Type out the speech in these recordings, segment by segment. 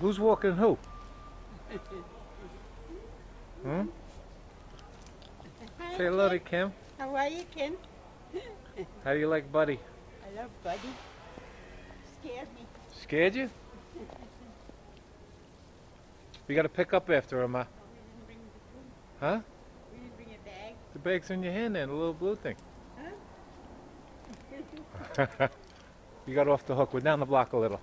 Who's walking who? Hmm? Hi, Say hello to Kim. How are you, Kim? How do you like Buddy? I love Buddy. Scared me. Scared you? We gotta pick up after him, uh, We didn't bring the food. huh? We didn't bring a bag. The bag's in your hand then, the little blue thing. Huh? you got off the hook. We're down the block a little.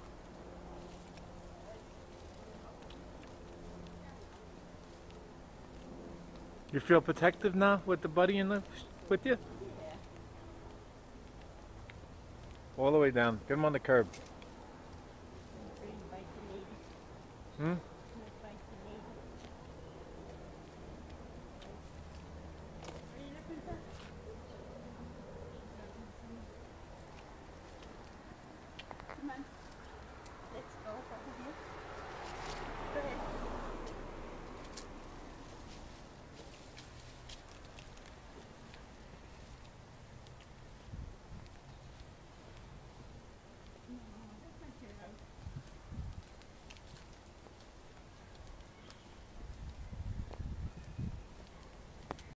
You feel protective now with the buddy in the with you? Yeah. All the way down. Get him on the curb. Bring invite the lady. Hmm?